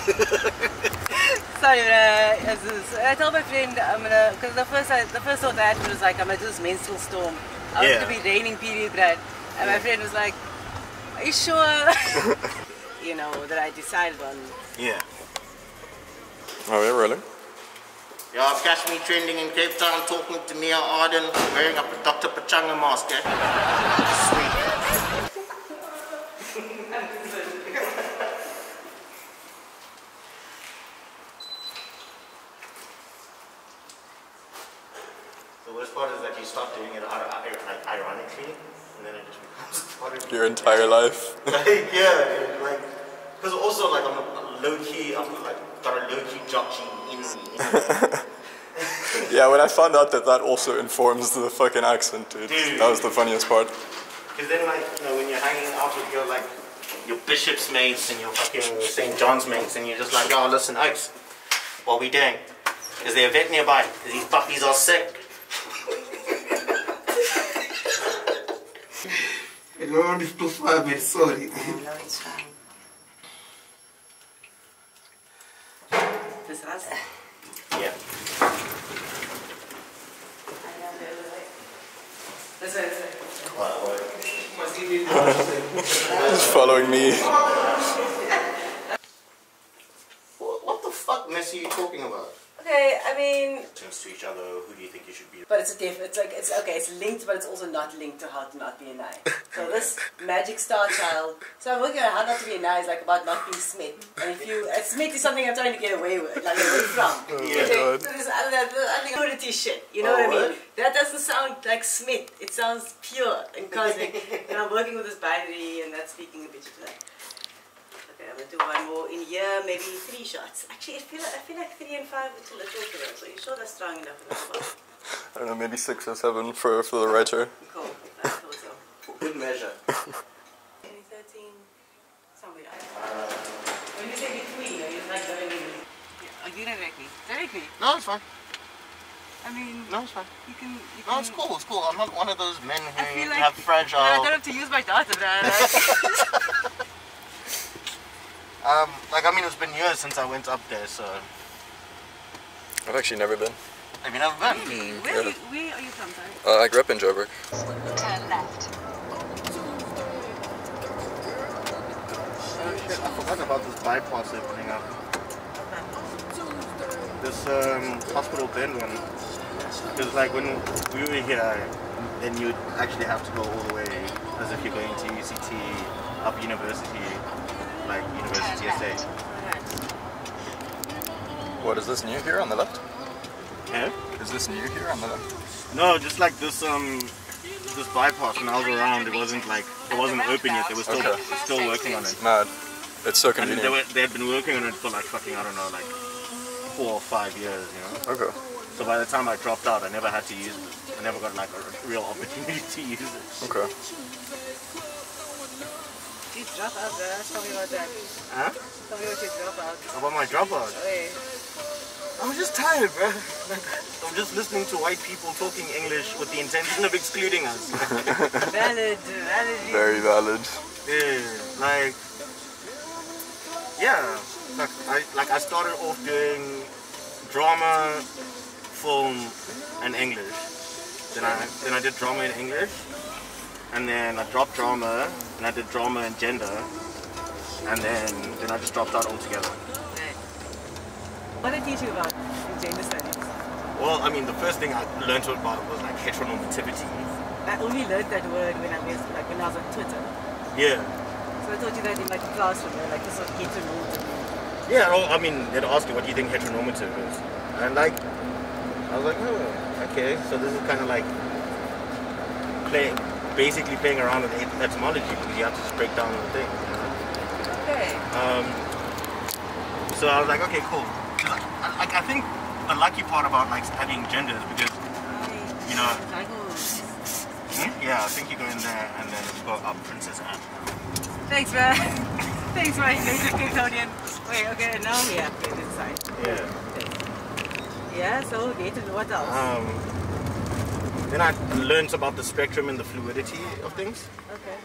Sorry, uh, as is- I told my friend I'm gonna because the first I, the first thought I had was like I'm gonna do this menstrual storm. I was Yeah. gonna be raining period blood, and my friend was like, "Are you sure?" you know that I decided on. Yeah. Oh, yeah, really? Yeah, catch me trending in Cape Town talking to Mia Arderne wearing a Dr. Pachanga mask, eh? Sweet. The worst part is that you start doing it like ironically, and then it just becomes part of Your entire life. like, yeah, like, because also like I'm a low key, I'm like got a low key jockey in me. yeah, when I found out that that also informs the fucking accent, dude, Dude. that was the funniest part. Because then like you know when you're hanging out with your like your bishop's mates and your fucking St. John's mates, and you're just like, oh listen, Oaks, what we doing? Is there a vet nearby? Because these puppies are sick. I don't want to far, but sorry. No, it's fine. This us. Yeah. This way, this way. He's following me. What, what the fuck mess are you talking about? Okay, I mean, Turns to each other. Who do you think you should be? but it's a diff. It's like it's okay. It's linked, but it's also not linked to how to not be a nine. So this magic star child. So I'm working on how not to be a nine is like about not being Smith. And if you, uh, Smith is something I'm trying to get away with, like away from. Yeah. Okay, God. so this other nudity shit. You know Oh, what I mean? what? That doesn't sound like Smith. It sounds pure and cosmic. and I'm working with this binary, and that's speaking a bit to that. Okay, I'm gonna do one more in here, maybe three shots. Actually, I feel, I feel like three and five are too little for them. So you sure that's strong enough for that? I don't know, maybe six or seven for, for the writer. Cool. I thought so. Good measure. 2013, somewhere like that. When you say between, are you like going in? Yeah. Oh, you directly. Directly. No, it's fine. I mean, No, it's fine. you can. You No, can it's cool. It's cool. I'm not one of those men I who feel like have fragile. I don't have to use my data, but I Um, like I mean, it's been years since I went up there, so I've actually never been. have you never been? Where, are you, where are you from, sorry? Uh, I grew up in Joburg. Turn left. Oh shit! I forgot about this bypass opening up. This um, hospital bend one. Because like when we were here, then you'd actually have to go all the way as if you're going to UCT, up university, like University. What is this new here on the left? Yeah? Is this new here on the left? No, just like this um this bypass when I was around, it wasn't like it wasn't open yet. They were still Okay. still working on it. Mad. It's so And they convenient. were they had been working on it for like fucking I don't know like four or five years, you know. Okay. So by the time I dropped out, I never had to use it. I never got like a real opportunity to use it. Okay. You drop out, bro. Tell me about that. Huh? Tell me what you drop out. About my dropout. Hey. I'm just tired, bro. I'm just listening to white people talking English with the intention of excluding us. Valid, valid. Very valid. Yeah, like, yeah, like I like I started off doing drama, film, and English. Then I then I did drama in English, and then I dropped drama, and I did drama and gender, and then then I just dropped out altogether. Right. What did I teach you about gender studies? Well, I mean, the first thing I learned about was like heteronormativity. I only learned that word when I was like when I was on Twitter. Yeah, So I taught you that in like classroom, right? like this was heteronormative. Yeah, well, I mean, they'd ask you, what do you think heteronormative is? And like, I was like, oh, okay. So this is kind of like playing, basically playing around with etymology because you have to just break down the thing. You know? Okay. um, so I was like, okay, cool. Like, I think the lucky part about like studying gender is because, you know, hmm? yeah, I think you go in there and then you go up Princess Anne. Thanks, man. Thanks, my native Capetonian. Wait, okay, now we have to side. Yeah. Yeah, so get to what else? Um, then I learned about the spectrum and the fluidity of things. okay.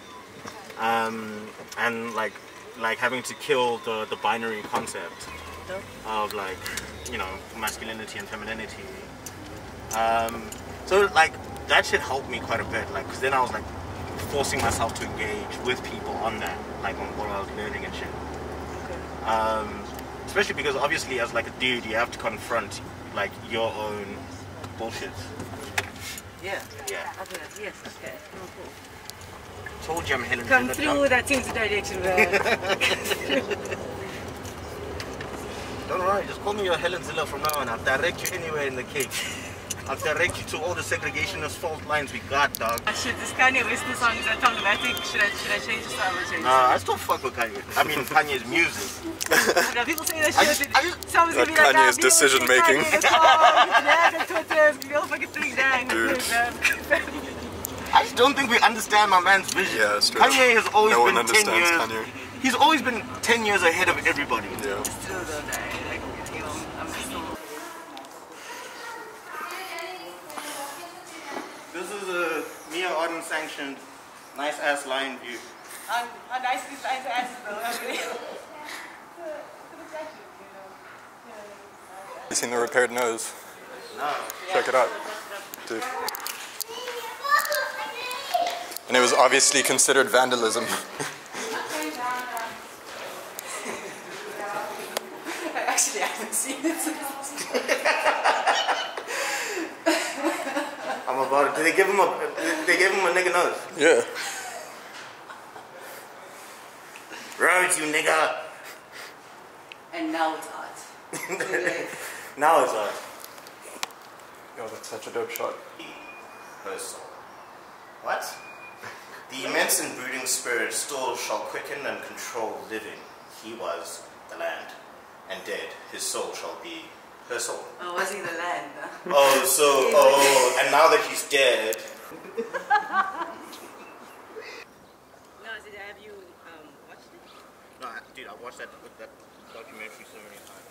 um, and like like having to kill the, the binary concept Dope. of like, you know, masculinity and femininity. Um, so like that shit helped me quite a bit, like, cause then I was like forcing myself to engage with people on that, like on what I was learning and shit. Um, especially because obviously as like a dude, you have to confront like your own bullshit. Yeah. Yeah. Yes, okay. Oh, cool. Told you I'm Helen Come through that the direction Don't worry, just call me your Helen Zille from now on. I'll direct you anywhere in the Cape. I'll direct you to all the segregationist fault lines we got, dog. Ah, shit, this Kanye West song is that problematic? Should I should I change the song or change the Nah, I still fuck with Kanye. I mean Kanye's music. Now, people say that I shit. just- I just- Someone's gonna be That like, nah, Kanye's people decision making. Kanye, that's wrong. It's bad on Twitter. The whole fucking thing dying. Dude. I just don't think we understand my man's vision. Yeah, it's true. Kanye has always No one been 10 understands years. Kanye. He's always been 10 years ahead of everybody. Yeah. A Mia Arderne sanctioned nice ass lion view. How, how nice these lines are though. You seen the repaired nose? No. Check it out. Dude. And it was obviously considered vandalism. Actually, I haven't seen it. I'm about it. Did they give him a they give him a nigga nose? yeah. Roads, you nigga. And now it's art. Now it's us. Yo, that's such a dope shot. her soul. What? The immense and brooding spirit still shall quicken and control living. He was the land, and dead, his soul shall be her soul. Oh, was he in the land? Oh, so, oh, and now that he's dead, No, did have you um, watched it? No, I- dude, I watched that that documentary so many times.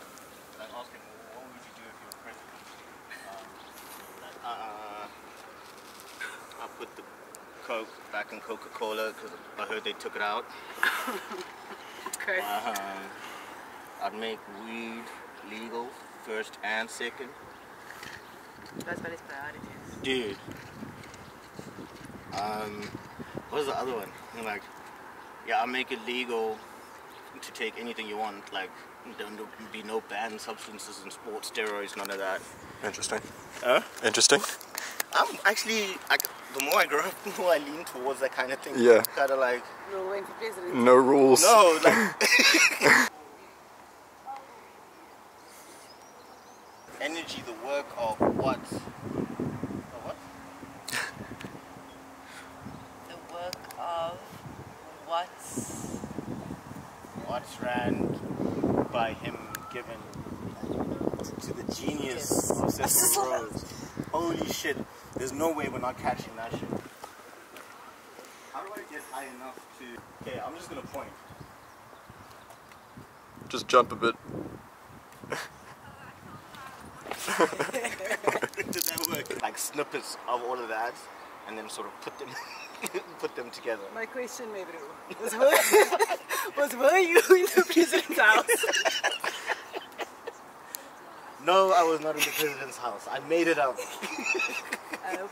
I asked him, what would you do if you were president? Um, like, uh, I put the Coke back in Coca-Cola because I heard they took it out. Okay. Uh, I'd make weed legal first and second. That's what his priority is. Dude. Um, what was the other one? I'm like, yeah, I'll make it legal to take anything you want. Like, there will be no banned substances in sports, steroids, none of that. Interesting. Huh? Interesting. I'm actually, like, the more I grow up, the more I lean towards that kind of thing. Yeah. Kind of like, We'll wait for president. No rules. no, like. Energy, the work of what? Of what? The work of what's Watts Rand by him given to the genius of Cecil Rhodes. Holy shit, there's no way we're not catching that shit. How do I get high enough to. Okay, I'm just gonna point. Just jump a bit. Does that work? Like snippets of all of that and then sort of put them put them together. My question, my bro, was were, was were you in the president's house? No, I was not in the president's house. I made it up. I hope.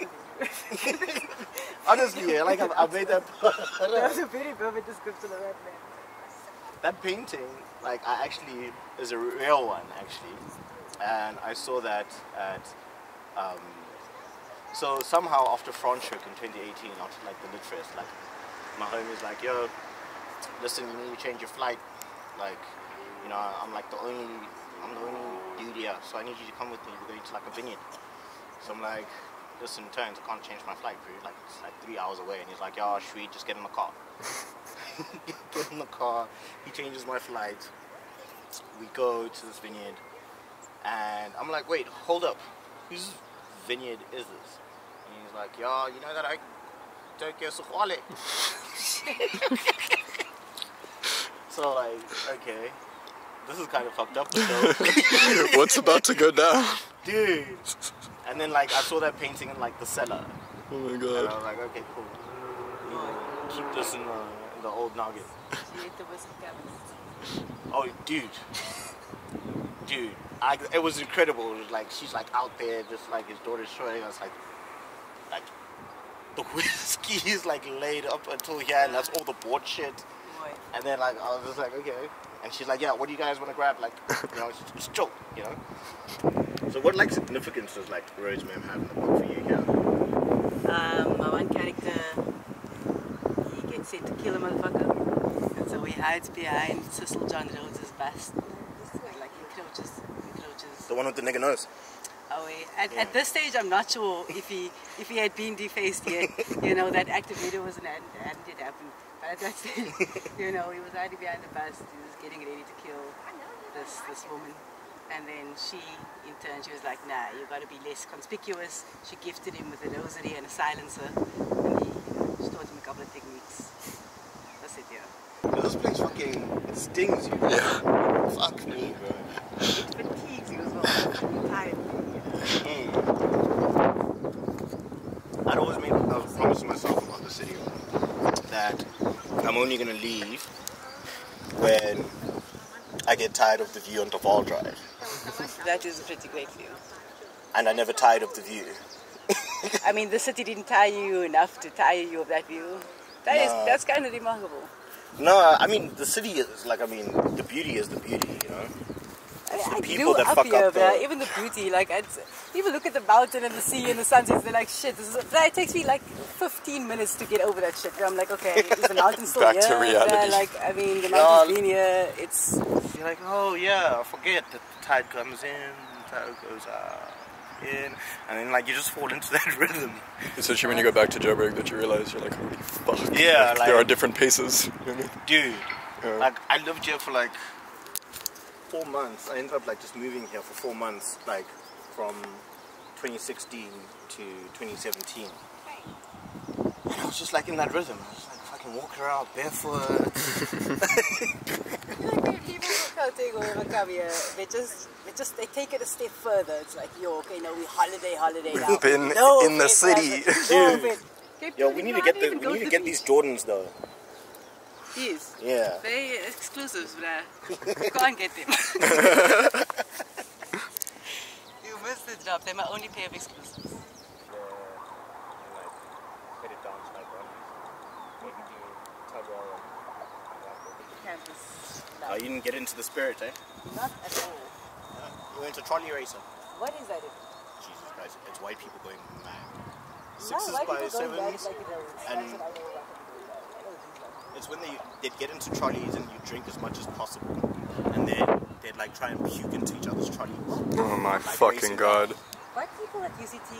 Honestly, yeah, like I, I made that That was a very perfect description of that man. that painting, like I actually is a real one actually, and I saw that at. Um, so somehow after Franschhoek in 2018, after like the Lit Fest, like my homie's like, yo, listen, you need to change your flight. Like, you know, I'm like the only, I'm the only dude here, so I need you to come with me. We're going to like a vineyard. So I'm like, listen, turns, I can't change my flight, bro. Like it's like three hours away, and he's like, yo, sweet, just get in the car. get in the car. He changes my flight. We go to this vineyard, and I'm like, wait, hold up, whose vineyard is this? And he's like, yeah, you know that I don't get Sukhwale. so like, okay, this is kind of fucked up, though. What's about to go down? dude. And then like I saw that painting in like the cellar, Oh my and god. I was like, okay, cool. You know, keep this in the, in the old noggin. She ate the whisk cabbage. Oh, dude, dude, I, it was incredible. It was like she's like out there, just like his daughter's showing us like, like the whiskey is like laid up until here, and that's all the board shit. Boy. And then like I was just like, okay. And she's like, yeah, what do you guys want to grab? Like, you know, it's just a joke, you know. So what like significance does like Rose Ma'am have in the book for you here? Um, my one character, he gets sent to kill a motherfucker. And so he hides behind Cecil John Rhodes' bust. And, like encroaches, encroaches. The one with the nigga nose. Oh, wait. At, at this stage, I'm not sure if he if he had been defaced yet. you know, that active video wasn't hadn't, hadn't yet happened. But at that stage, you know, he was hiding behind the bus. He was getting ready to kill this this woman. And then she, in turn, she was like, nah, you've got to be less conspicuous. She gifted him with a rosary and a silencer. And he, she taught him a couple of techniques. That's it, yeah. This place fucking it stings you. Yeah. Fuck me, bro. It fatigues you as well. You're tired. I'd always made I was promising myself about the city that I'm only gonna leave when I get tired of the view on De Waal Drive. That is a pretty great view. And I never tired of the view. I mean, the city didn't tire you enough to tire you of that view. That is, No. that's kind of remarkable. No, I mean the city is like I mean the beauty is the beauty, you know. It's the I people that up fuck here, up bruh. Even the beauty, like it's, people look at the mountain and the sea and the sunsets. They're like, shit. This is. bruh, It takes me like 15 minutes to get over that shit. I'm like, okay, is the mountain still Back here? to reality. Bruh, like, I mean, the mountain's been here. It's You're like, oh yeah, I forget that the tide comes in, the tide goes out, in, and then like you just fall into that rhythm. It's actually when you go back to Joburg that you realize you're like, holy fuck. Yeah, Like, like- there are different paces. You know what I mean? Dude, Yeah. like I lived here for like four months. I ended up like just moving here for four months, like from 2016 to 2017. And I was just like in that rhythm. I was like fucking walking around barefoot. people who Gauteng or ever come here, they just, they just, they take it a step further. It's like, yo, okay, no, we holiday, holiday now. We've been no in the city. Isaac. No Yo, we need to get the we need to get these Jordans though. These. Yeah. They exclusives, bruh. You can't get them. you missed the drop. They're my only pair of exclusives. Campus. Oh, you didn't get into the spirit, eh? Not at all. You went to trolley racer. What is that? Jesus Christ, it's white people going mad. No, Sixes why by people going back sevens. like it is. and- That's what I know about people. I know these ones. It's when they they'd get into trolleys and you drink as much as possible, and then they'd like try and puke into each other's trolleys. Oh my Like fucking racing god. White people at UCT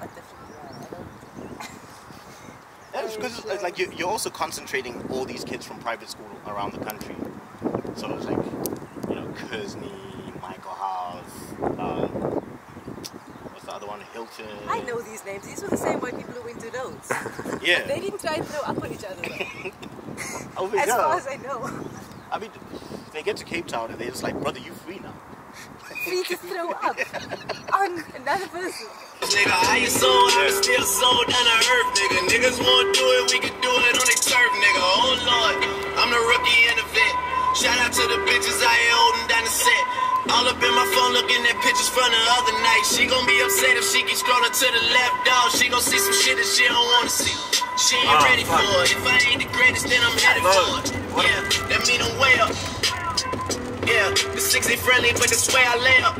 are different. Yeah, I don't. Yeah, it's because it's like you, you're also concentrating all these kids from private school around the country. So it's like, you know, Kearsney, Michael House, um, what's the other one? Hilton. I know these names. These were the same white people who went to those. Yeah. They didn't try and throw up on each other. Though. Over As here. far as I know. I mean, they get to Cape Town and they're just like, brother, you free now. Free to throw up on another person. Nigga, I ain't sold, I'm still sold down to earth, nigga. Niggas won't do it, we can do it on their turf, nigga. Oh lord, I'm the rookie and the vet. Shout out to the bitches I ain't holding down the set. All up in my phone looking at pictures from the other night. She gon' be upset if she keep scrolling to the left, dog. She gon' see some shit that she don't wanna see. Ain't Ah, ready for it. If I ain't the greatest, then I'm headed for it. Yeah, that mean I'm way up. Yeah, the six ain't friendly, but it's way I lay up.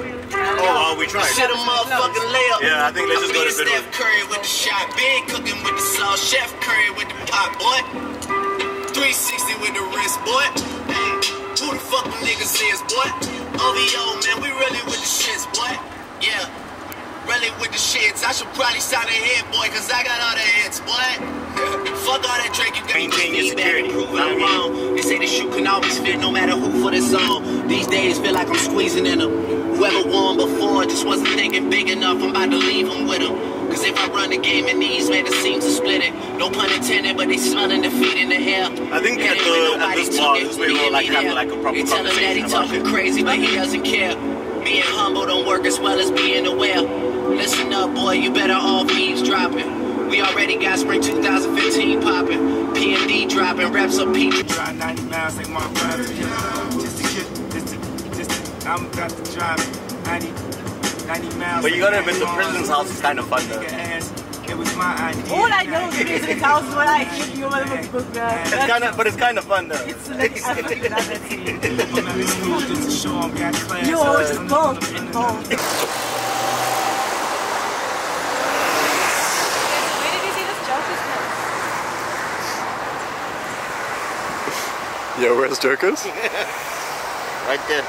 Oh, we tried. Shit a motherfucking layup. Yeah, I think let's just go to good Steph. Curry with the shot, big cooking with the sauce, Chef Curry with the pot, boy. 360 with the wrist, boy. Hey, who the fuck niggas is, boy? OVO, man, we really with the shits, boy. Yeah, really with the shits. I should probably sign a hit, boy, cause I got all the hits, boy. Fuck all that Drake, you got me Maintain your security. Know I'm wrong. They say the shoe can always fit no matter who for the song. These days feel like I'm squeezing in them. Whoever won before just wasn't thinking big enough. I'm about to leave them with them. Cause if I run the game in these, man, seems to split it. No pun intended, but they smelling defeat in the air. I think at the- at this bar it, is where me we'll, like, have, like, a proper They tell him that he talking crazy, but he doesn't care. Being humble don't work as well as being aware. Listen up, boy, you better all off eavesdropping. We already got spring 2015 popping. P and D dropping raps up P. Drive 90 miles like my brother. Just to get, just to, just to, I'm about to drive 90, 90 miles. But you gotta admit, the like prison's house is kinda fun, though. Nigga ass, It was my idea. All I know is it is house is what I eat in your motherfucker's book, uh, man. It's kind of, but it's kind of fun though. It's like, I fucking love that scene. I'm school just to show 'em got class. Yo, it's uh, just bold. Bold. You see this Joker's film? Yo, where's Jokers? Right there.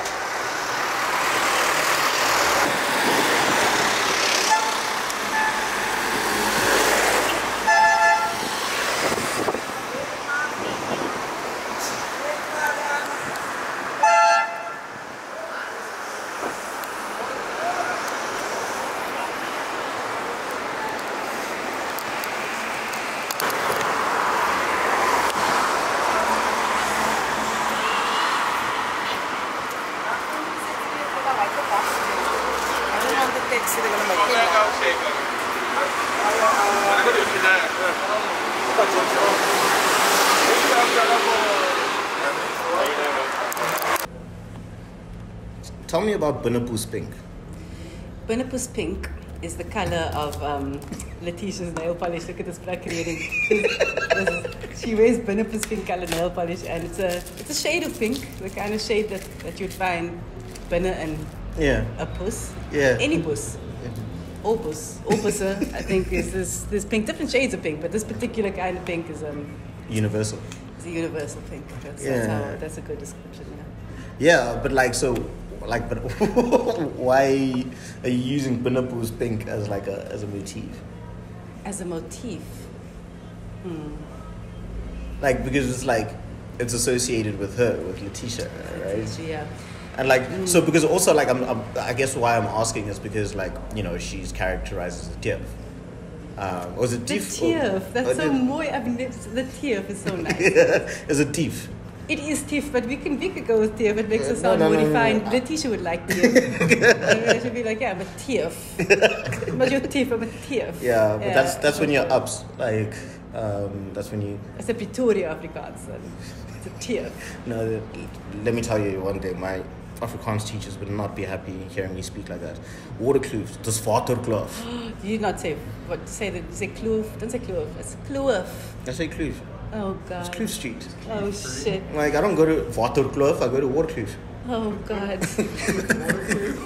I don't want the text to the Tell me about Bunapoo's Pink. Bunapus pink is the color of um, Letitia's nail polish. Look at this black reading. she wears Bunapus pink color nail polish, and it's a it's a shade of pink, the kind of shade that, that you'd find Bunna and Yeah. a puss. Yeah. Any puss. Puss. All pusser, I think, is this, this pink. Different shades of pink, but this particular kind of pink is um Universal. It's a universal pink. That's, that's, how, that's a good description. Yeah. Yeah, but like so, like, but why are you using Bunapoo's Pink as like a as a motif? As a motif, Like because it's like it's associated with her with Letitia, right? yeah. And like so because also like I'm, I'm I guess why I'm asking is because like you know she's characterized as a div. Um, or is it The div? tief, that's so mooi. I've never, the tief is so nice. is it tief? It is tief, but we can we could go with tief. It makes us No, sound no, more no, no, refined. no. Letitia would like tief. I should be like, yeah, but tief. but you're tief, I'm a tief. Yeah, but that's that's when you're ups. Like um, that's when you. It's a Pretoria Afrikaans. It's a tief. No, let me tell you one day, my Afrikaans teachers would not be happy hearing me speak like that. Waterkloof, dis waterkloof. Do you not say what? Say the say kloof. Don't say kloof. It's kloof. I say kloof. Oh It's God. Kloof Street. Oh shit. Like I don't go to Waterkloof, I go to Waterkloof. Oh God.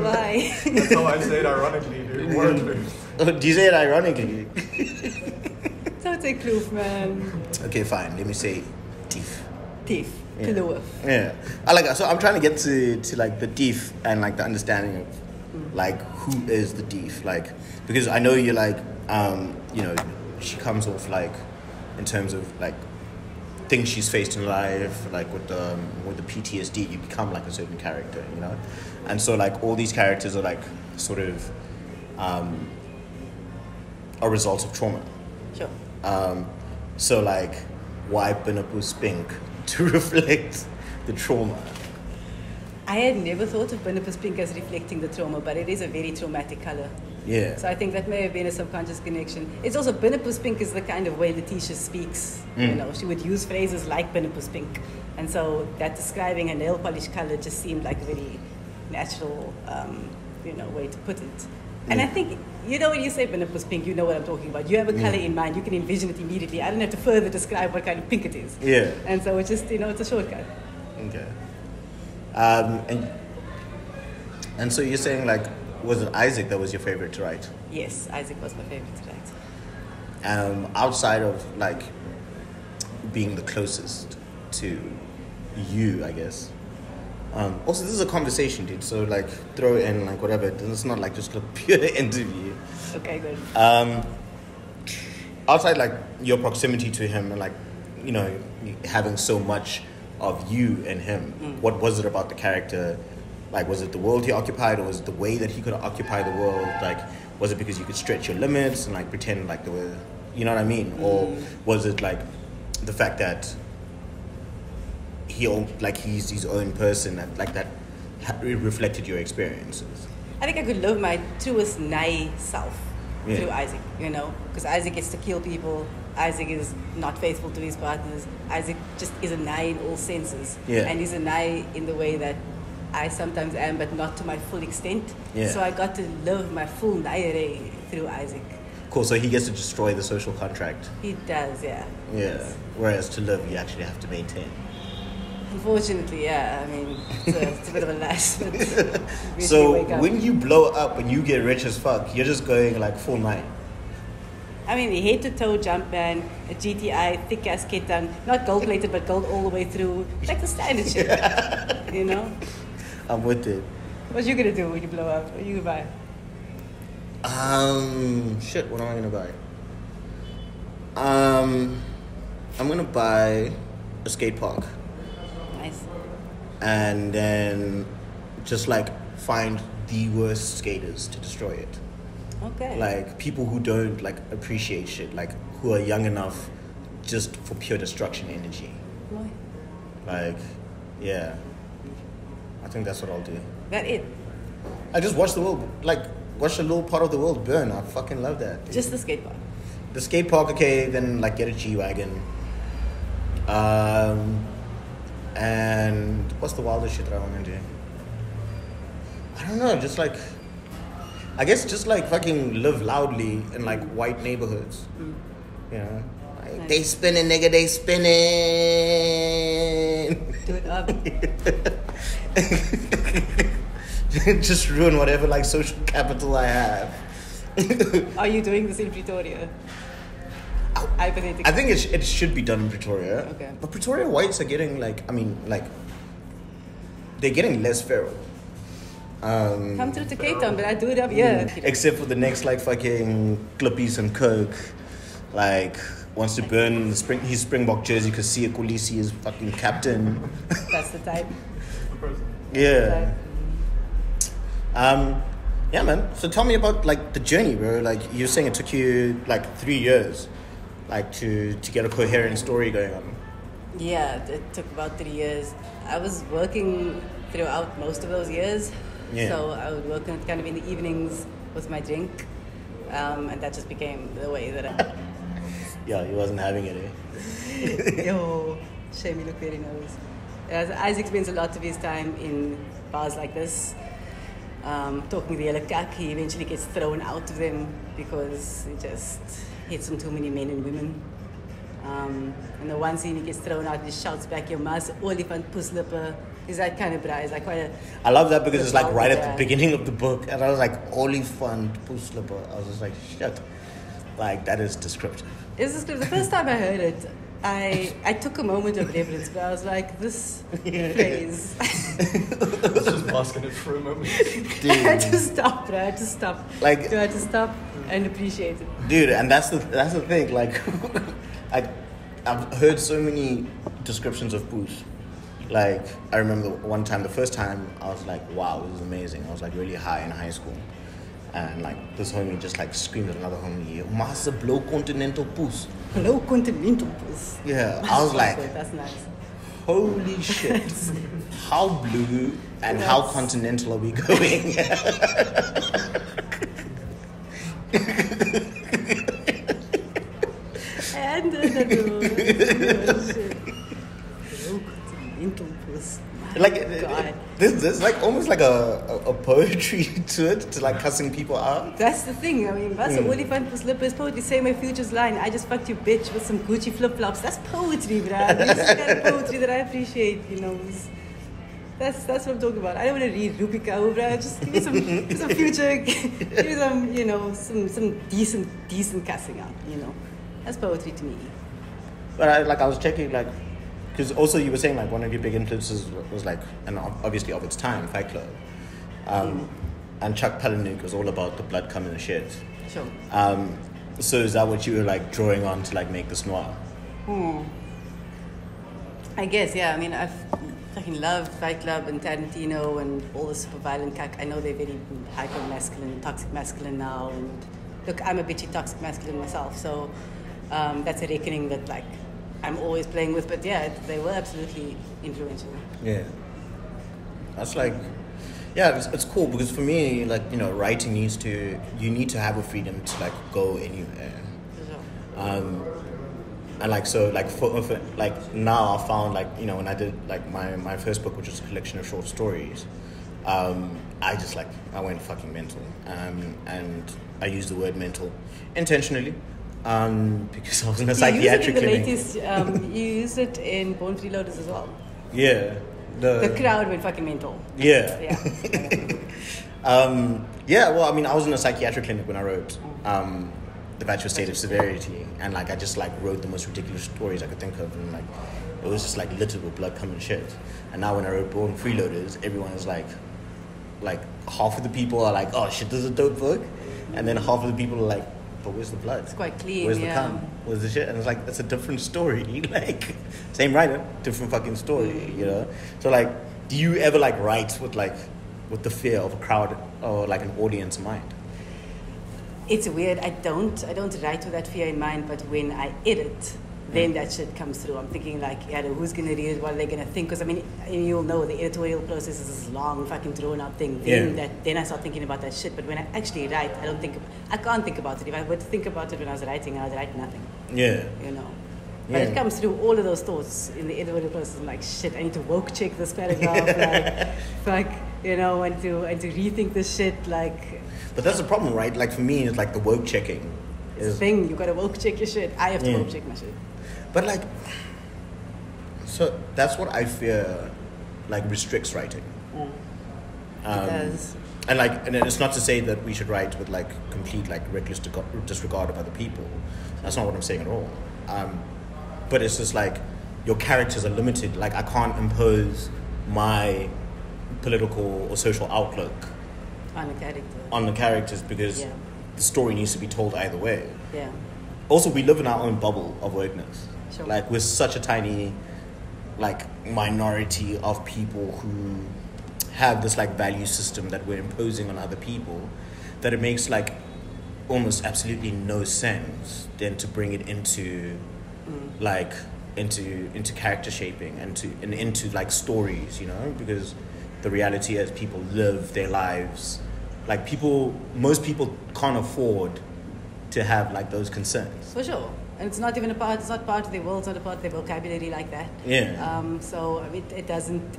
Why? That's how I say it ironically, dude. Waterkloof. Oh, do you say it ironically? Don't say kloof, man. okay, fine. Let me say thief. Tief. Yeah. Kloof. Yeah, I like so. I'm trying to get to to like the thief and like the understanding of like who is the thief, like because I know you're like um you know she comes off like in terms of like things she's faced in life, like with the with the PTSD, you become like a certain character, you know, and so like all these characters are like sort of um, a result of trauma. Sure. Um, so like, why Binapoo Pink to reflect the trauma? I had never thought of Binapus pink as reflecting the trauma, but it is a very traumatic color. Yeah. So I think that may have been a subconscious connection. It's also Binapus pink is the kind of way Letitia speaks. You Mm. know, she would use phrases like Binapus pink, and so that describing her nail polish color just seemed like a very natural, um, you know, way to put it. And I think you know when you say Binapus pink, you know what I'm talking about. You have a color in mind, you can envision it immediately. I don't have to further describe what kind of pink it is. Yeah. And so it's just you know it's a shortcut. Okay. Um, and and so you're saying like, was it Isaac that was your favorite to write? Yes, Isaac was my favorite to write. Um, outside of like being the closest to you, I guess. Um, also, this is a conversation, dude. So like, throw in like whatever. It's not like just a pure interview. Okay, good. Um, outside like your proximity to him and like you know having so much of you in him, what was it about the character? Like, was it the world he occupied, or was it the way that he could occupy the world? Like, was it because you could stretch your limits and like pretend like there were, you know what I mean? Or was it like the fact that he like he's his own person that like that ha- reflected your experiences? I think I could love my truest Nai self Yeah. through Isaac, you know, because Isaac gets to kill people Isaac is not faithful to his partners. Isaac just is a nai in all senses. Yeah. And he's a nai in the way that I sometimes am, but not to my full extent. Yeah. So I got to live my full naire through Isaac. Cool. So he gets to destroy the social contract. He does, yeah. Yeah. Whereas to live, you actually have to maintain. Unfortunately, yeah. I mean, it's a, it's a bit of a lash. So when you blow up and you get rich as fuck, you're just going like full nine. I mean, head to toe jump man, a GTI, thick ass ketang, not gold plated, but gold all the way through. Like the standard shit. You know? I'm with it. What you gonna do when you blow up? What you gonna buy? Um, shit. What am I gonna buy? Um, I'm gonna buy a skate park Nice. and then just like find the worst skaters to destroy it. Okay. Like people who don't like appreciate shit, like who are young enough just for pure destruction energy. Mooi. Like, yeah. I think that's what I'll do. That it. I just watch the world, like, watch a little part of the world burn. I fucking love that. dude. Just the skate park. the skate park, okay, then like get a G wagon. Um, and what's the wildest shit that I want to do? I don't know, just like, I guess just like fucking live loudly in like white neighborhoods. You know, like, Nice. they spinning, nigga, they spinning. Do it up. just ruin whatever like social capital I have. Are you doing this in Pretoria? Hypothetically. I think it, sh- it should be done in Pretoria. Okay. But Pretoria whites are getting like, I mean, like, they're getting less feral. Um, Come through to Cape Town, but I do it up here. except for the next like fucking Klippies and Coke, like wants to burn the spring his Springbok jersey because Siya Kolisi is fucking captain. That's the type. yeah. Um, yeah, man. So tell me about like the journey, bro. Like you're saying, it took you like three years, like to to get a coherent story going on. Yeah, it took about three years. I was working throughout most of those years. Yeah. So I would work in- kind of in the evenings with my drink. Um, and that just became the way that I. Yeah, he wasn't having it. Eh? Yo, shame you look very nervous. Yeah, Isaac spends a lot of his time in bars like this, um, talking to the kak. He eventually gets thrown out of them because he just hits on too many men and women. Um, and the one scene he gets thrown out, he shouts back, "Your mas olifant puslippe." Is that kind of. He's like quite a. I love that because it's like right at the beginning of the book, and I was like, Olifant Puslipper. I was just like, shit. Like, that is descriptive. Is this the first time I heard it? I I took a moment of reverence, but I was like, this phrase. Let's just bask in it for a moment. Dude. I had to stop, bro. I had to stop. Like- I had to stop and appreciate it. Dude, and that's the that's the thing. Like, I, I've heard so many descriptions of Poos. Like, I remember one time, the first time, I was like, wow, this is amazing. I was like really high in high school. And like, this homie just like screamed at another homie, Master Blow Continental Poos. Hello, continental puss. Yeah, I was like, that's nice. holy shit. How blue and how continental are we going? And the shit. Hello, continental puss. Like God. It- there's, there's like almost like a, a, a poetry to it to like cussing people out That's the thing. I mean, that's Mm. mm. olifant was lip is poetry. Say my future's line. I just fucked you, bitch, with some Gucci flip flops. That's poetry, bruh. This is the kind of poetry that I appreciate. You know, It's- that's that's what I'm talking about. I don't want to read Rupi Kaur, bruh. Just give me some some future. give me some, you know, some some decent decent cussing out. You know, that's poetry to me. but I, like I was checking like because also you were saying like one of your big influences was like and obviously of its time Fight Club um, and Chuck Palahniuk was all about the blood coming and shit Sure. um, so is that what you were like drawing on to like make this noir Hmm. I guess, yeah. I mean, I've fucking loved Fight Club and Tarantino and all the super violent cack. I know they're very hyper masculine, toxic masculine now. And look, I'm a bitchy toxic masculine myself, so um, that's a reckoning that like I'm always playing with. But yeah, they were absolutely influential. yeah that's like yeah it's, it's cool because for me like you know writing needs to you need to have a freedom to like go anywhere sure. um, and like so like for, for like now I found like you know when I did like my my first book which was a collection of short stories, um, I just like I went fucking mental, um, and I used the word mental intentionally. Um, because I was in a You use it in psychiatric the clinic. latest. Um, you use it in Born Freeloaders as well. Yeah. The, The crowd went fucking mental. Yeah. Yeah. Um, yeah, well, I mean, I was in a psychiatric clinic when I wrote um, The Fatuous State of Severity, and like I just like wrote the most ridiculous stories I could think of, and like it was just like littered with blood coming shit. And now when I wrote Born Freeloaders, everyone is like, like half of the people are like, oh shit, this is a dope book, and then half of the people are like, but where's the blood? It's quite clean, Where's the yeah. cum? Where's the shit? And it's like it's a different story, like same writer, different fucking story, Mm. you know. So like, do you ever like write with like with the fear of a crowd or like an audience in mind? It's weird. I don't. I don't write with that fear in mind. But when I edit, then that shit comes through. I'm thinking like, yeah, who's gonna read it? What are they gonna think? Because I mean, you'll know the editorial process is this long, fucking drawn out thing. Then Yeah. that, then I start thinking about that shit. But when I actually write, I don't think. I can't think about it. If I would think about it when I was writing, I would write nothing. Yeah. You know. But Yeah. it comes through all of those thoughts in the editorial process. I'm like, shit, I need to woke check this paragraph. like, fuck, you know, and to and to rethink this shit. Like, But that's the problem, right? Like for me, it's like the woke checking. it's a Is, thing. You gotta woke check your shit. I have to Yeah. woke check my shit. But like, so that's what I fear, like restricts writing. Um, does. And like, and it's not to say that we should write with like complete like reckless disregard of other people. That's not what I'm saying at all. Um, but it's just like your characters are limited. Like I can't impose my political or social outlook On a character. on the characters because Yeah. the story needs to be told either way. Yeah. Also, we live in our own bubble of wokeness. Sure. Like we're such a tiny, like minority of people who have this like value system that we're imposing on other people, that it makes like almost absolutely no sense then to bring it into mm. like into into character shaping and to and into like stories, you know, because the reality is people live their lives like people most people can't afford to have like those concerns. For sure. And it's not even a part, it's not part of their world, it's not a part of their vocabulary like that. Yeah. Um, so I mean, it doesn't,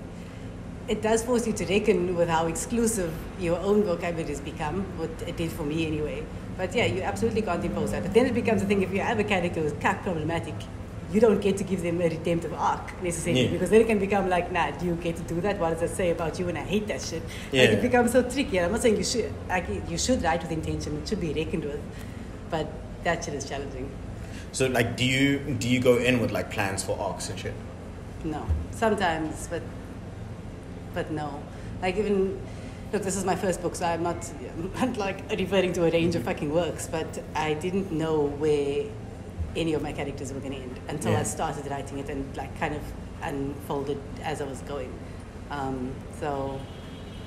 it does force you to reckon with how exclusive your own vocabulary has become, what it did for me anyway. But yeah, you absolutely can't impose that. But then it becomes a thing if you have a character who's cack problematic, you don't get to give them a redemptive arc necessarily Yeah. because then it can become like, nah, do you get to do that? What does that say about you? And I hate that shit. Yeah. Like, it becomes so tricky. And I'm not saying you should, like, you should write with intention. It should be reckoned with, but that shit is challenging. So like do you do you go in with like plans for arcs and shit? No, sometimes, but but no. Like even look, this is my first book, so I'm not, I'm not like referring to a range of fucking works, but I didn't know where any of my characters were going to end until I started writing it and like kind of unfolded as I was going. Um, so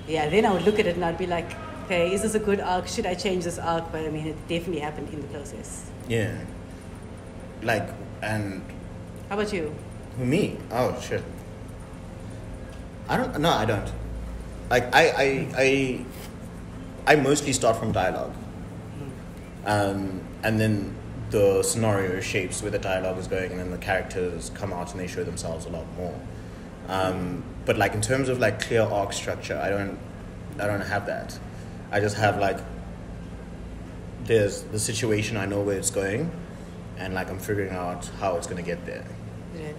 yeah, then I would look at it and I'd be like, okay, is this a good arc? Should I change this arc? But I mean, it definitely happened in the process. Yeah. Like and How about you? Who, Me? Oh shit. I don't. No, I don't. Like I, I, I, I mostly start from dialogue, um, and then the scenario shapes where the dialogue is going, and then the characters come out and they show themselves a lot more. Um, but like in terms of like clear arc structure, I don't, I don't have that. I just have like there's the situation. I know where it's going, and like I'm figuring out how it's gonna get there. Right.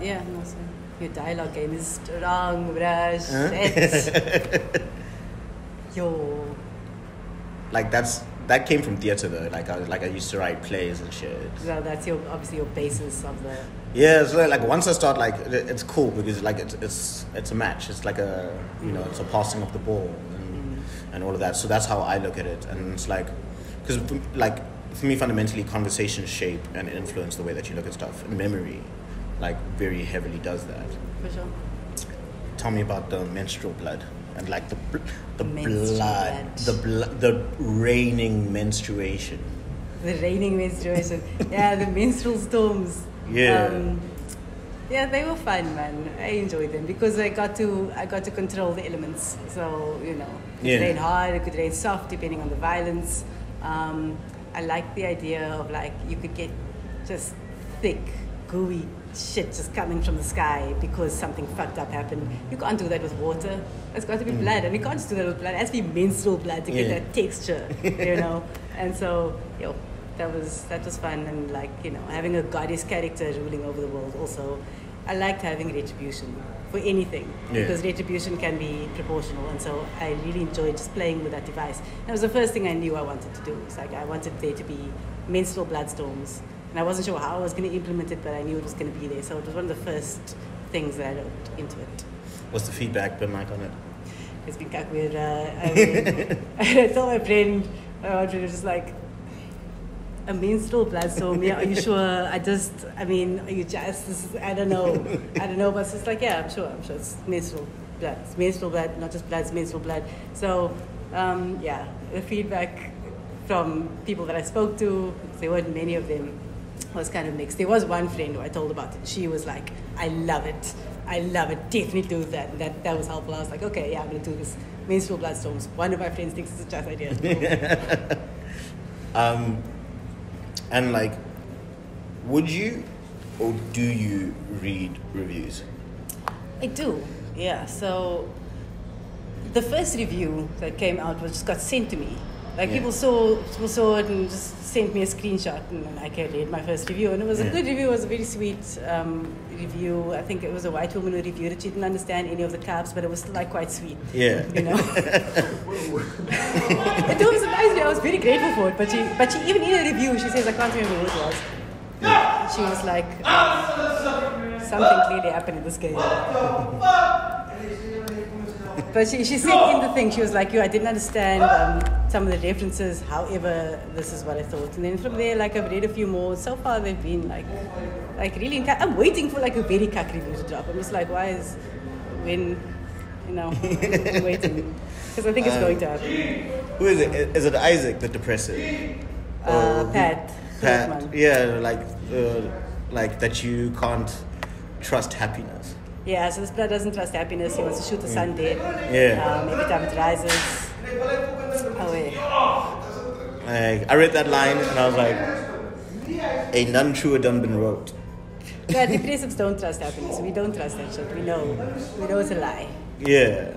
Yeah, no, so your dialogue game is strong, brush. Huh? Yo. like that's that came from theater though. Like I like I used to write plays and shit. Well, that's your obviously your basis of the. Yeah, so like once I start like it's cool because like it's it's it's a match. It's like a you know it's a passing of the ball and mm. and all of that. So that's how I look at it, and it's like because like for me fundamentally conversations shape and influence the way that you look at stuff. And memory, like very heavily does that. For sure. Tell me about the menstrual blood and like the the Menstrual blood, blood. the blood, the raining menstruation. The raining menstruation. yeah, the menstrual storms. Yeah. Um, yeah, they were fun, man. I enjoyed them because I got to I got to control the elements. So you know, it could Yeah. rain hard, it could rain soft, depending on the violence. Um, I like the idea of like you could get just thick, gooey shit just coming from the sky because something fucked up happened. You can't do that with water. It's got to be mm. blood, and you can't just do that with blood. It has to be menstrual blood to get Yeah. that texture, you know. And so, yo, that was that was fun, and like you know, having a goddess character ruling over the world. Also, I liked having retribution for anything Yeah. because retribution can be proportional, and so I really enjoyed just playing with that device. That was the first thing I knew I wanted to do. It's like I wanted there to be menstrual bloodstorms, and I wasn't sure how I was going to implement it, but I knew it was going to be there. So it was one of the first things that I looked into it. What's the feedback been like on it? It's been kak weer. Uh, I, mean, I told my friend, my friend was just like, a menstrual. Yeah, are you sure? I just, I mean, are you just? Is, I don't know. I don't know. But it's like, yeah, I'm sure. I'm sure it's menstrual blood. It's menstrual blood, not just blood. It's menstrual blood. So, um, yeah, the feedback from people that I spoke to, there weren't many of them, was kind of mixed. There was one friend who I told about it. She was like, I love it. I love it. Definitely do that. That that was helpful. I was like, okay, yeah, I'm gonna do this. Menstrual bloodstorms. One of my friends thinks it's a just idea. Um, and like, would you or do you read reviews? I do, yeah. So the first review that came out was just got sent to me. Like Yeah. people saw people saw it and just sent me a screenshot, and then I read my first review, and it was a Yeah. good review. It was a very sweet um, review. I think it was a white woman who reviewed it. She didn't understand any of the carbs, but it was still like quite sweet. Yeah. You know. it was a nice review. I was very grateful for it. But she, but she even in a review, she says I can't remember who it was. She was like, something clearly happened in this game. But she, she said in the thing, she was like, "You, I didn't understand um, some of the references. However, this is what I thought." And then from there, like I've read a few more. So far, they've been like, like really. Inca- I'm waiting for like a very cuck review to drop. I'm just like, why is when, you know, I'm waiting because I think it's going to happen. Who is it? Is it Isaac the depressive? Uh, Pat. Pat. Yeah, like, uh, like that you can't trust happiness. Yeah, so this blood doesn't trust happiness. He wants to shoot the sun dead. Yeah. Um, every time it rises. Oh, yeah. Like, I read that line and I was like, "Ain't none truer done been wrote." Yeah, depressives don't trust happiness. We don't trust that shit. We know. We know it's a lie. Yeah.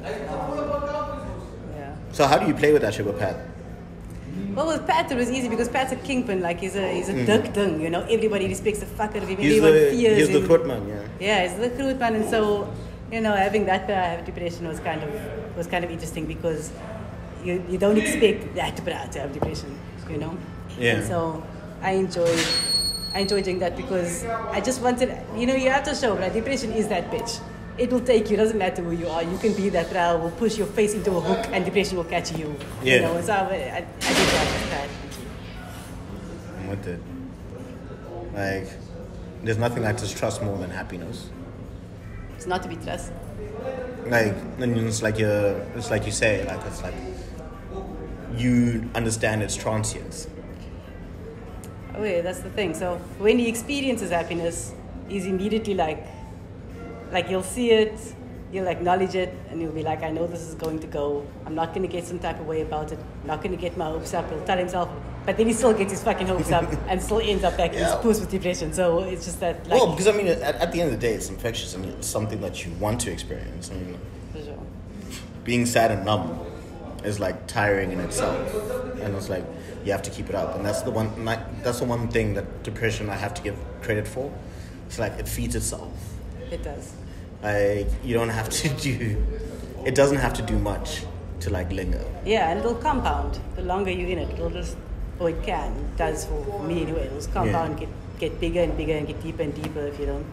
Yeah. So how do you play with that with Pat? Well, with Pat, it was easy because Pat's a kingpin. Like, he's a he's a Mm. dick dung, you know. Everybody respects the fuck out of him. He's Everyone the fears he's the him. footman, yeah. Yeah, he's the crude man, and so you know, having that have depression was kind of was kind of interesting because you you don't expect that bra to have depression, you know. Yeah. And so I enjoyed I enjoyed doing that because I just wanted, you know, you have to show that depression is that bitch. It will take you. It Doesn't matter who you are. You can be that bra will push your face into a hook, and depression will catch you. Yeah. You know, so I, I, I did that. I'm with it. Like, there's nothing I distrust more than happiness. It's not to be trusted. Like, and it's like you, it's like you say, like it's like you understand its transience. Oh yeah, that's the thing. So when he experiences happiness, he's immediately like, like you'll see it, you'll acknowledge it, and you'll be like, I know this is going to go. I'm not going to get some type of way about it. I'm not going to get my hopes up. He'll tell himself, but then he still gets his fucking hopes up and still ends up back in his post with depression. So it's just that, like, well, because I mean, at, at the end of the day, it's infectious and it's something that you want to experience. I mean, sure. being sad and numb is like tiring in itself, and it's like you have to keep it up. And that's the one. My, that's the one thing that depression I have to give credit for. It's like it feeds itself. It does. Like you don't have to do. It doesn't have to do much to like linger. Yeah, and it'll compound. The longer you're in it, it'll just, or it can, it does for me anyway. It'll just compound, get, get bigger and bigger and get deeper and deeper if you don't.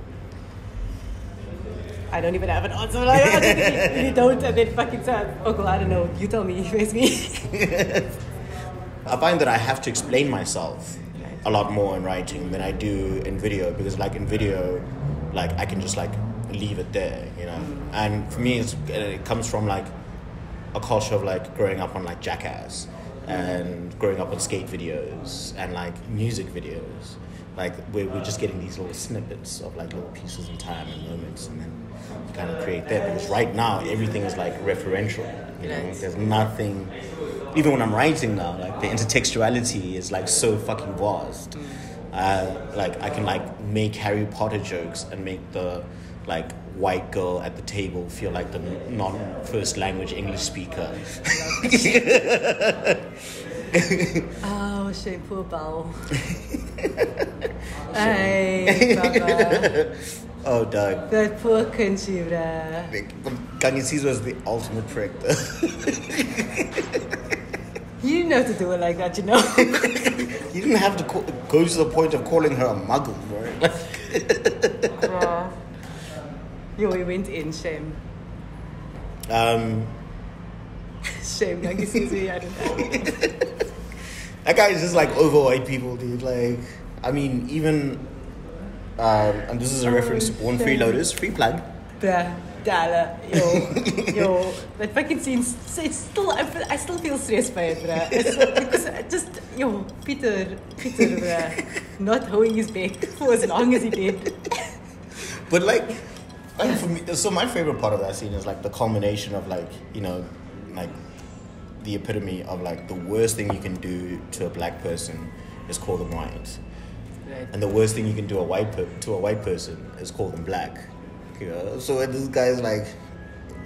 I don't even have an answer. Like, oh, you, you don't, and then fucking sad. Oh, God, I don't know. You tell me. Basically. I find that I have to explain myself a lot more in writing than I do in video because, like in video, like I can just like leave it there, you know. Mm. And for me, it's, it comes from like a culture of like growing up on like Jackass and mm. growing up on skate videos and like music videos. Like we're, we're just getting these little snippets of like little pieces in time and moments, and then you kind of create that. Because right now everything is like referential. You know, there's nothing. Even when I'm writing now, like the intertextuality is like so fucking vast. Mm. Uh, like I can like make Harry Potter jokes and make the like white girl at the table feel like the non first language English speaker. Oh, shame, poor Bao. Hey, Baba. oh, Doug. That poor country, bruh. Ganges was the ultimate prick. You have to do it like that, you know. you didn't have to call, go to the point of calling her a muggle, bro. Bruh. Yo, we went in, shame. um, Shame, like you see me, I don't know. that guy is just like over white people, dude. Like, I mean, even, um, and this is a reference to Born Freelancers, free plug. Bruh, dollar, yo, yo. That fucking scene, it's still, I, feel- I still feel stressed by it, bruh. It's, because I just, yo, Peter, Peter, bruh, eh, not holding his back for as long as he did. But like, like for me, so my favorite part of that scene is like the culmination of like, you know, like the epitome of like the worst thing you can do to a black person is call them white, Right. and the worst thing you can do a white per- to a white person is call them black. Know? Uh, so this guy is like,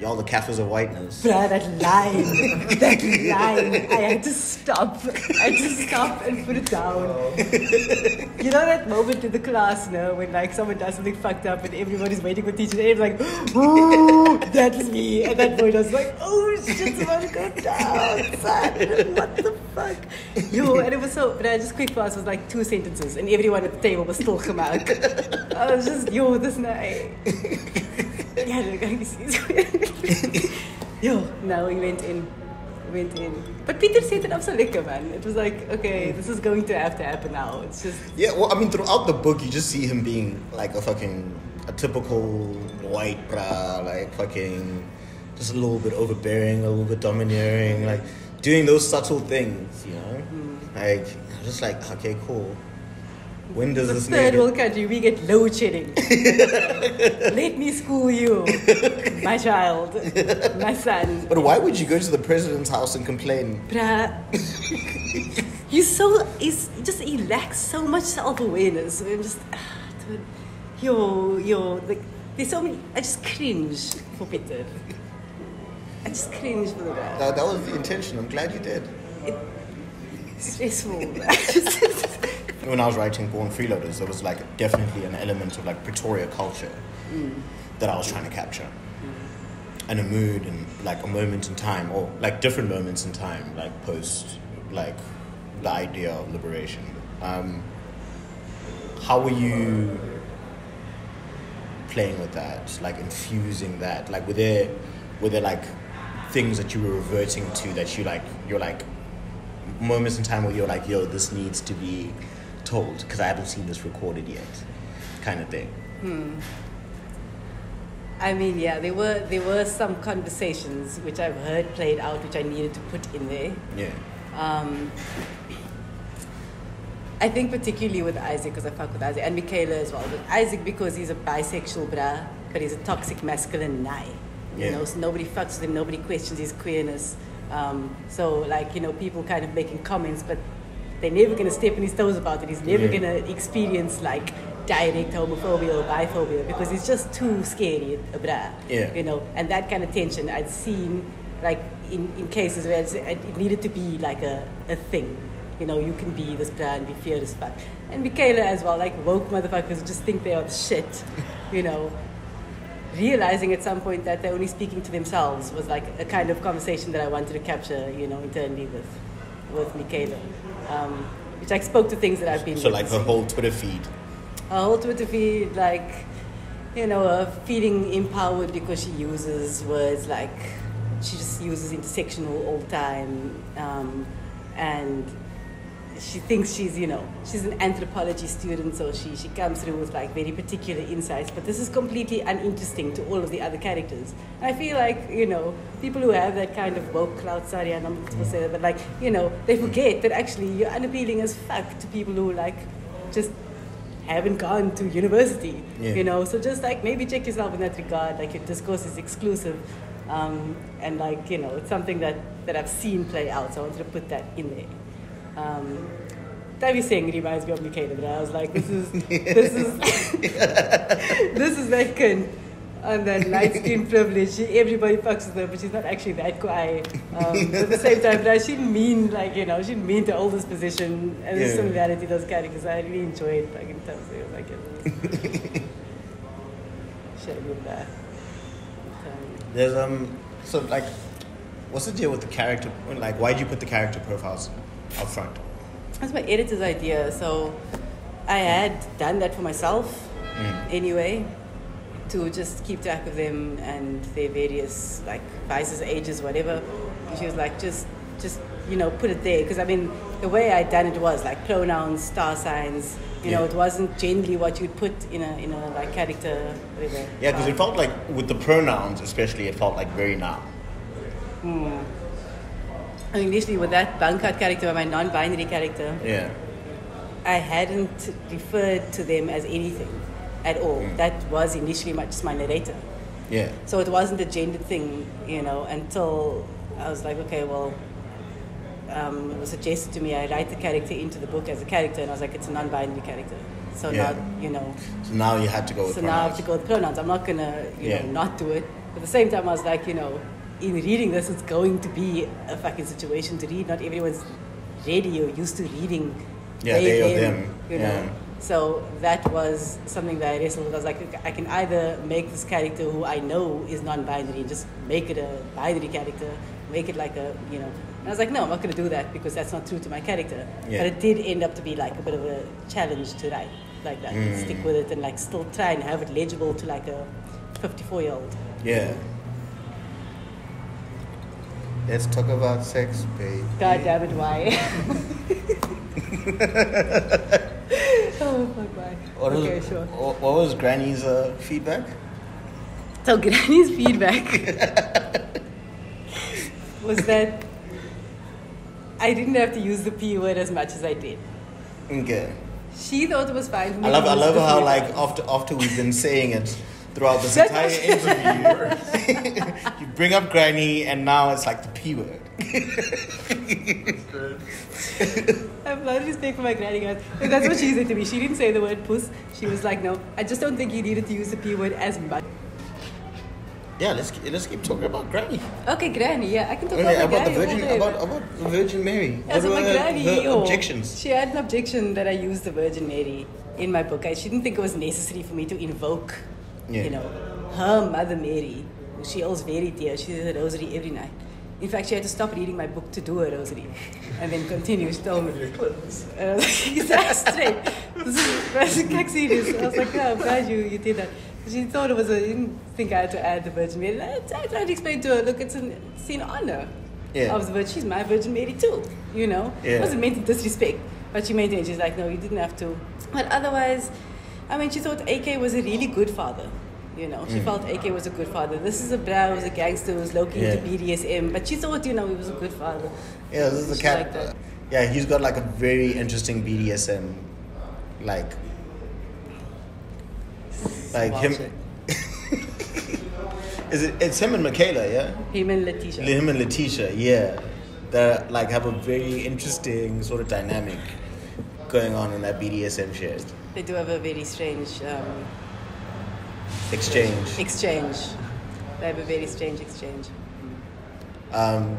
y'all the Kafirs of whiteness. Bruh, that line, that line, I had to stop. I had to stop and put it down. You know that moment in the class, no, when like someone does something fucked up and everybody's waiting for teacher, and like, ooh, that's me. At that point, I was like, oh shit, it's about to go down, son. What the fuck? Yo, and it was so, but I just quick fast was like two sentences, and everyone at the table was still gemaakt. I was just, yo, this night. Yeah, the guy is Yo, now we went in. Went in. But Peter set it up so lekker, man. It was like, okay, this is going to have to happen now. It's just, Yeah, well, I mean, throughout the book, you just see him being like a fucking a typical white bra, like fucking just a little bit overbearing, a little bit domineering, like doing those subtle things, you know. Hmm. Like just like okay, cool. When does the this third world country, we get load shedding. Let me school you, my child, my son. But why would you go to the president's house and complain? Bruh. he's so, he's just, he lacks so much self awareness. I'm just, ah, dude. yo, yo, like, there's so many, I just cringe for Peter. I just cringe for the guy. That, that was the intention. I'm glad you did. Stressful. When I was writing Born Freelancers, there was like definitely an element of like Pretoria culture that I was trying to capture. And a mood and like a moment in time, or like different moments in time, like post like the idea of liberation. Um, how were you playing with that, like infusing that? Like were there were there like things that you were reverting to that you like you're like moments in time where you're like, yo, this needs to be told because I haven't seen this recorded yet, kind of thing. Hmm. I mean, yeah, there were there were some conversations which I've heard played out, which I needed to put in there. Yeah. Um, I think particularly with Isaac, because I fuck with Isaac, and Michaela as well. But Isaac because he's a bisexual bra, but he's a toxic masculine nai. You Yeah. know, so nobody fucks with him, nobody questions his queerness. Um, so like you know, people kind of making comments, but they're never gonna step on his toes about it. He's never Yeah. gonna experience like direct homophobia or biphobia because it's just too scary, a bra. Yeah. You know, and that kind of tension I'd seen like in, in cases where it's, it needed to be like a, a thing. You know, you can be this bra and be feared as fuck. And Michaela as well, like woke motherfuckers just think they are the shit. You know, realizing at some point that they're only speaking to themselves was like a kind of conversation that I wanted to capture, you know, internally with with Michaela. Um, which I spoke to things that I've been So like her whole Twitter feed. a whole Twitter feed, like, you know, uh, feeling empowered because she uses words like, she just uses intersectional all the time. Um, and she thinks she's, you know, she's an anthropology student, so she, she comes through with like very particular insights. But this is completely uninteresting to all of the other characters. and I feel like, you know, people who have that kind of woke cloud, sorry, I'm not supposed to say that, but like, you know, they forget that actually you're unappealing as fuck to people who like just haven't gone to university. Yeah. You know, so just like maybe check yourself in that regard. Like your discourse is exclusive, um, and like you know, it's something that that I've seen play out. So I wanted to put that in there. Um, Tavi Singh reminds me of Michaela. But I was like, this is this is this is that cunt on that light skin privilege. She, everybody fucks with her, but she's not actually that guy. Um, at the same time, but she didn't mean like you know she mean to hold this position. And Yeah. similarity to those characters. I really enjoyed like in terms of like, it have that. There's um so like what's the deal with the character like why did you put the character profiles That's my editor's idea. So I had done that for myself anyway, to just keep track of them and their various like vices, ages, whatever. And she was like, just, just you know, put it there because I mean, the way I done it was like pronouns, star signs. You know, it wasn't generally what you'd put in a in a like character, whatever. Yeah, because it felt like with the pronouns especially it felt like very now. Hmm. I initially with that Bankart character, my non-binary character, Yeah. I hadn't referred to them as anything at all. That was initially my, just my narrator. Yeah. So it wasn't a gendered thing, you know, until I was like, okay, well, um, it was suggested to me I write the character into the book as a character, and I was like, it's a non-binary character. So Yeah. now, you know, So now you had to go with so now I have to go with pronouns. I'm not gonna, you Yeah. know, not do it. But at the same time, I was like, you know, in reading this, it's going to be a fucking situation to read. Not everyone's ready or used to reading. Yeah, they or them. You know. Yeah. So that was something that I wrestled with. I was like, I can either make this character who I know is non-binary and just make it a binary character, make it like a, you know. And I was like, no, I'm not going to do that because that's not true to my character. Yeah. But it did end up to be like a bit of a challenge to write like that, and Mm. stick with it, and like still try and have it legible to like a 54 year old. Yeah. Let's talk about sex, babe. God damn it, why? oh fuck, why? What was, okay, sure. what was Granny's uh, feedback? So Granny's feedback was that I didn't have to use the p word as much as I did. Okay. She thought it was fine. I love I love how like after after we've been saying it throughout this entire interview, bring up Granny and now it's like the p word. I have a lot of respect for my granny guys. But that's what she said to me. She didn't say the word puss. She was like, no, I just don't think you needed to use the p word as much. Yeah, let's let's keep talking about Granny. Okay, granny. Yeah, I can talk oh, Okay, about, about the granny all Virgin day, about about the Virgin Mary. Yeah, so What my were her- granny, her oh, objections. She had an objection that I used the Virgin Mary in my book. I, she didn't think it was necessary for me to invoke, Yeah. you know, her Mother Mary, who she holds very dear. She does a rosary every night. In fact, she had to stop reading my book to do a rosary, and then continue. She told me, and I was like, "Is that straight? This that's like serious." I was like, "No, I'm glad you, you did that." She thought it was a. Didn't think I had to add the Virgin Mary. I, I tried to explain to her, "Look, it's an it's in honor." Yeah. of the Virgin. She's my Virgin Mary too, you know. Yeah. It wasn't meant to disrespect, but she maintained. She's like, no, you didn't have to. But otherwise, I mean, she thought AK was a really good father. You know, she Mm. felt AK was a good father. This is a bro who's a gangster who's low key into Yeah. BDSM, but she thought, you know, he was a good father. Yeah, this is She cat. that. yeah, he's got like a very interesting BDSM, like, like him. is it? It's him and Michaela, yeah. Him and Letitia. Him and Letitia, yeah. That like have a very interesting sort of dynamic going on in that BDSM shit They do have a very strange um, exchange. exchange. They have a very strange exchange. Um,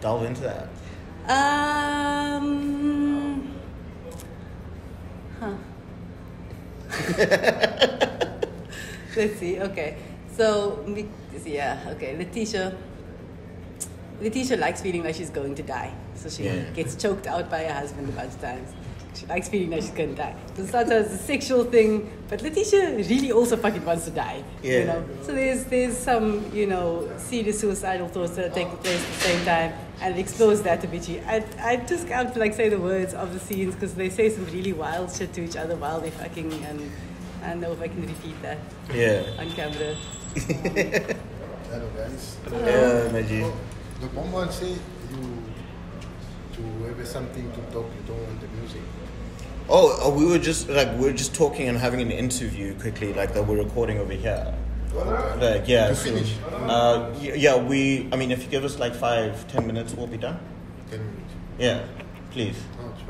delve into that. Um. Huh. Let's see. Okay. So, yeah. Okay. Letitia. Letitia likes feeling like she's going to die, so she Yeah. gets choked out by her husband a bunch of times. She likes feeling that she's going to die. So it starts as a sexual thing, but Letitia really also fucking wants to die. You Yeah. know. So there's there's some you know serious suicidal thoughts that are taking place at the same time, and it explores that a bit. I I just can't like say the words of the scenes because they say some really wild shit to each other while they're fucking, and I don't know if I can repeat that Yeah. on camera. Hello guys. Yeah, Najee. Oh, the moment say you to have something to talk, you don't want the music. Oh, uh, we were just like we were just talking and having an interview quickly, like that we're recording over here. Like yeah, so. Uh, y- yeah, we. I mean, if you give us like five, ten minutes, we'll be done. Ten minutes. Yeah. please,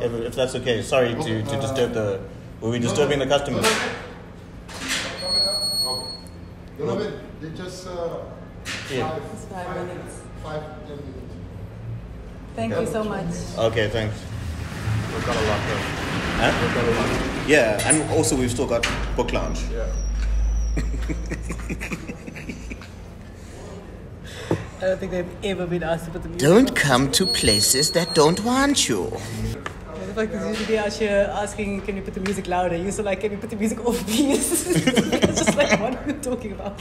if, if that's okay. Sorry to, to disturb the. Were we disturbing the customers? Donovan, they just uh, Yeah. five, It's five minutes. five, ten minutes. Thank you so much. Okay, thanks. We've got a lot though. Huh? Yeah, and also we've still got book lounge. Yeah. I don't think they've ever been asked to put the music Don't come to places that don't want you. The fact is usually out here asking, can you put the music louder? You used to like, can you put the music off, please? it's just like, what are you talking about?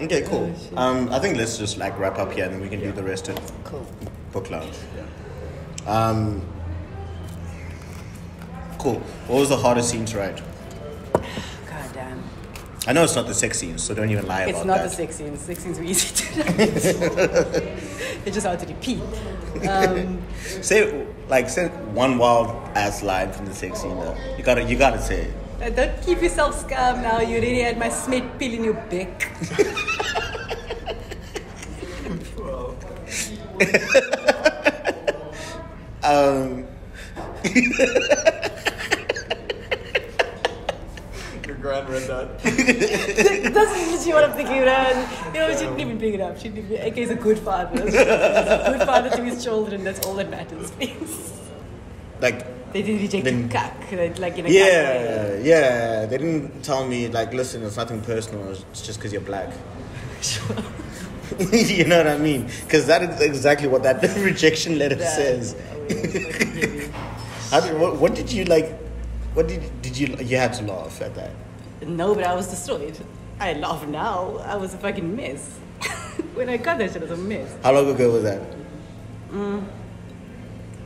Okay, cool. Um, I think let's just like wrap up here and then we can do the rest at Cool. Book lounge. Um, cool. What was the hardest scene to write? God damn. I know it's not the sex scenes, so don't even lie It's about that. It's not the sex scenes. Sex scenes were easy to write. It's just hard to repeat. Um, Say like say one wild ass line from the sex scene though. You gotta you gotta say it. uh, don't keep yourself scum now. You already had my smit pill in your beck. Um, Your grand read that. That's literally what I'm thinking about. You know, she didn't even bring it up. She didn't even, AK is a good father. He's a good father to his children. That's all that matters, please. like They didn't reject Then- you cuck. Like in a cuck way. yeah, yeah. They didn't tell me like listen, it's nothing personal. It's just because you're black. you know what I mean? Because that is exactly what that rejection letter Yeah, says. I will fucking hear you. How did, what, what did you like? What did did you you had to laugh at that? No, but I was destroyed. I laugh now. I was a fucking mess. when I got that shit, I was a mess. How long ago was that? Mm,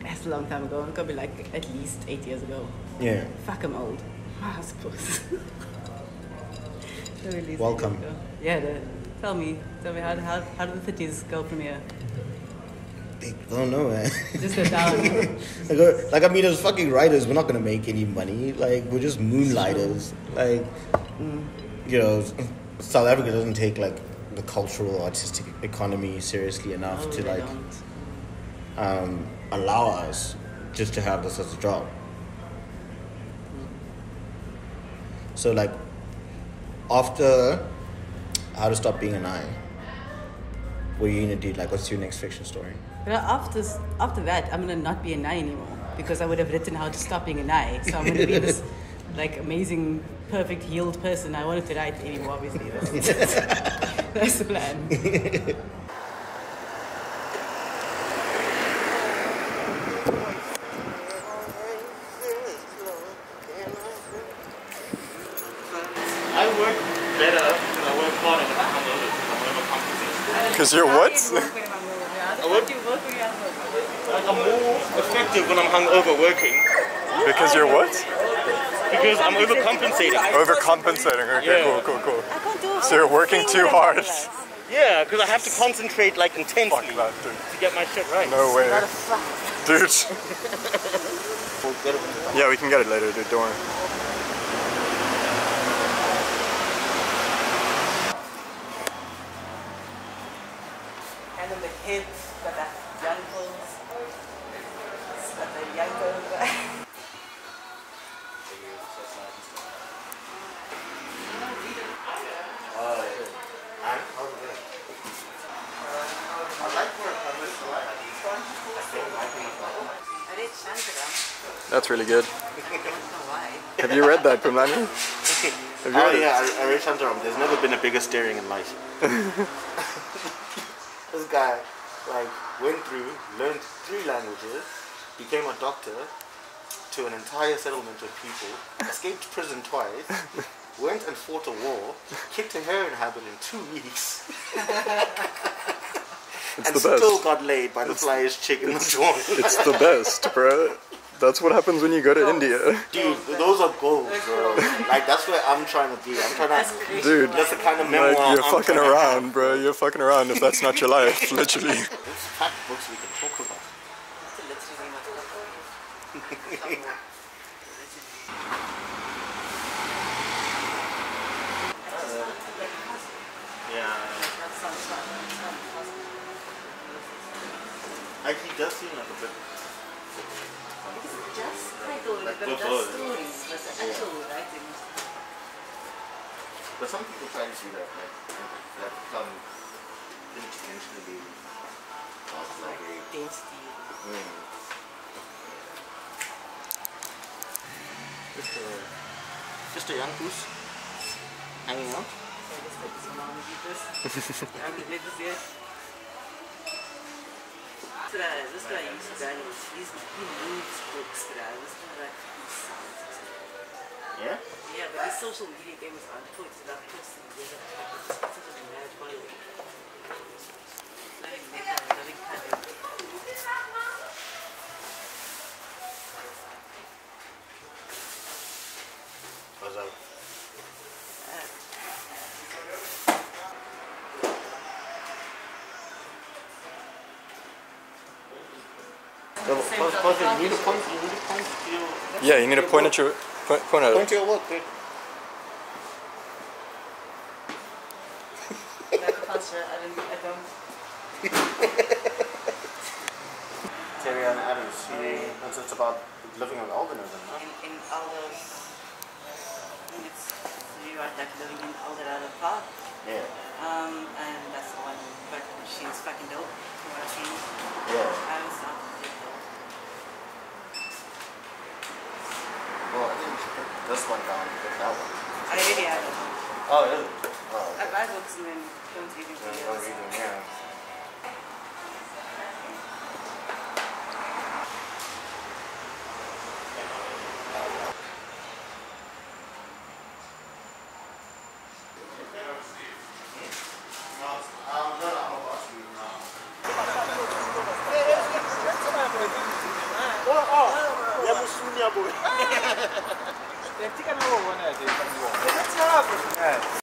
That's a long time ago. It could be like at least eight years ago. Yeah. Fuck, I'm old. I suppose. Welcome. Yeah, the, tell me. Tell me, how, how, how do the cities go from here? I don't know, man. Just go down. like, uh, like I mean, as fucking writers, we're not gonna make any money. Like we're just moonlighters. Like you know, South Africa doesn't take like the cultural artistic economy seriously enough No, to like um, allow us just to have this as a job. So like after how to stop being an eye, what are you gonna do? Like, what's your next fiction story? But after, after that, I'm gonna not be a nine anymore because I would have written how to stop being a nine. So I'm gonna be this like amazing, perfect, healed person I wanted to write anymore. Obviously, that's, that's the plan. I work better and I work harder when I'm hungover because I'm overcompensating. Because you're what? Like I'm more effective when I'm hungover working Because you're what? because I'm overcompensating. Overcompensating. Okay, Yeah. cool, cool, cool. I can't do a So you're working too hard. Yeah, because I have to concentrate like intensely Fuck that, dude. to get my shit right. No way. What the fuck? Dude. We'll get it- Yeah, we can get it later, dude. Don't worry. And then the kids, got the youngles, got the youngles. And how's it going? I like where I miss the light. I think I think I read Shantaram. That's really good. I don't know why. Have you read that, Phumlani? Have you Oh read it? yeah, I, I read Shantaram. There's never been a bigger staring in life. this guy, like, went through, learned three languages, became a doctor to an entire settlement of people, escaped prison twice, went and fought a war, kicked a heroin habit in two weeks, It's and the best. still got laid by the flyest chick in the joint. It's the best, bro. That's what happens when you go to India. Dude, those are goals, bro. Like that's what I'm trying to be. I'm trying to. Dude, That's the kind of memoir like, you're I'm fucking around, bro. You're fucking around if that's not your life, literally. There's fact books we can talk about. Yeah. Like he does seem But some people try to do that, like that become intentionally of like a density. Mm. Just a, just a young goose hanging out. Yeah, this like is this. I'm gonna let this guy, used Daniels. He's, he moves books, guy. This guy like he sounds. Yeah? Yeah, but his social media game is unput. It's not posting. There's a such a mad following. Loving meta, loving color. What's up? Pause, pause. You need a point. You need a point to your. Yeah, you need to point at your point, point at Point to your work, dude.